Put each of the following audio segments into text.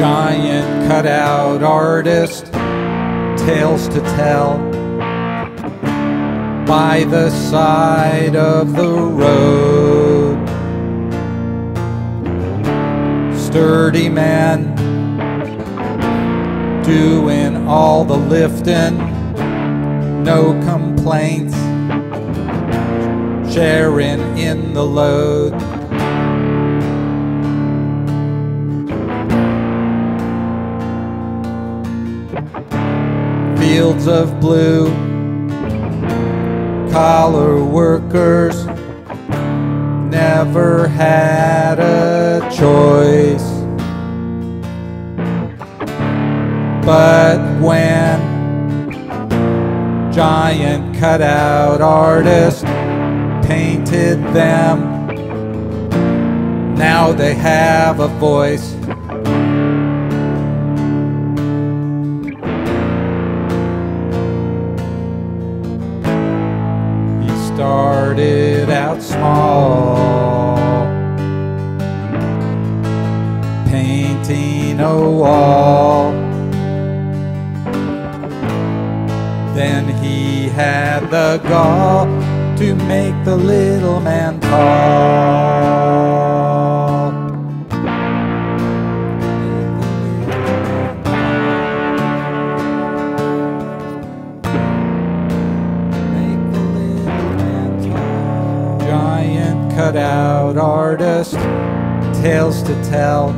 giant cutout artist, tales to tell by the side of the road. Sturdy man doing all the lifting, no complaints, sharing in the load. Fields of blue, collar workers never had a choice. But when giant cutout artist painted them, now they have a voice. Started out small, painting a wall. Then he had the gall to make the little man cutout artist, tales to tell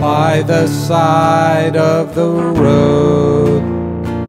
by the side of the road.